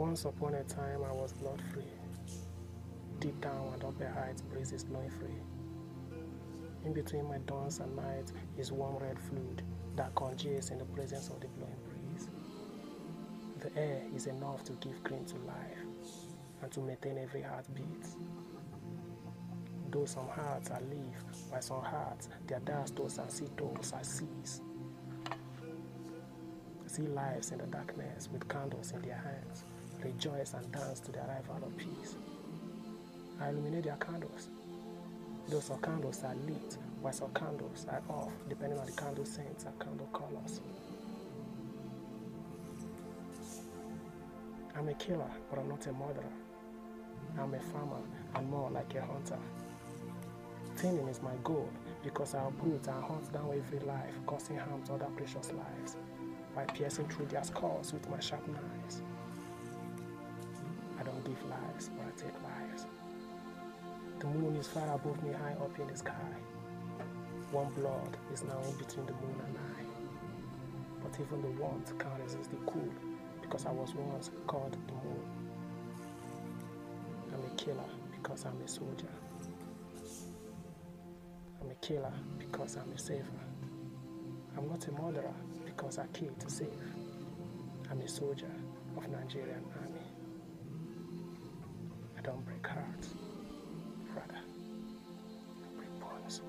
Once upon a time, I was blood free. Deep down and upper heights, breezes blowing free. In between my dawns and nights is warm red fluid that congeals in the presence of the blowing breeze. The air is enough to give green to life and to maintain every heartbeat. Though some hearts are live, while some hearts, their dust and sea doors are seas. See lives in the darkness with candles in their hands rejoice and dance to the arrival of peace. I illuminate their candles. Those of candles are lit, while some candles are off, depending on the candle scents and candle colors. I'm a killer, but I'm not a murderer. I'm a farmer and more like a hunter. Thinning is my goal because I'll brute and hunt down every life, causing harm to other precious lives by piercing through their skulls with my sharp knives. Don't lives, but I take lives. The moon is far above me, high up in the sky. One blood is now in between the moon and I. But even the warmth can't resist the cool, because I was once called the moon. I'm a killer because I'm a soldier. I'm a killer because I'm a saver. I'm not a murderer because I kill to save. I'm a soldier of Nigerian army. I don't break hearts, rather, I break bones.